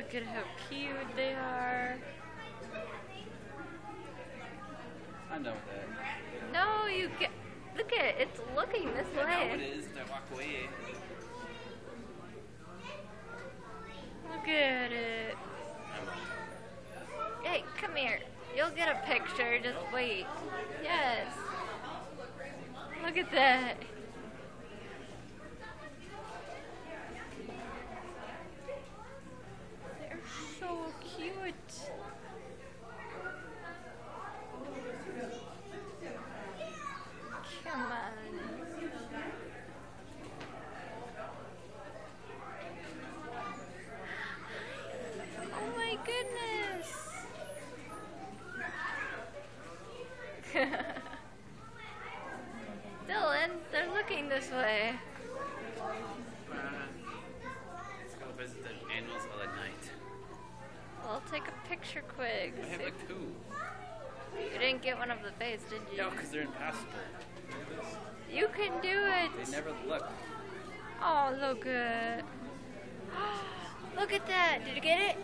Look at how cute they are. I'm done with that. No, you get. Look at it. It's looking this I know it way. is. I walk away. Look at it. Hey, come here. You'll get a picture. Just wait. Yes. Look at that. They're so cute. Come on. Oh my goodness. Dylan, they're this way. Uh, let's go visit the animals all at night. Well, take a picture quick. I have like two. You didn't get one of the face, did you? No, because they're impossible. You can do it. They never look. Oh, look at. Look at that. Did you get it?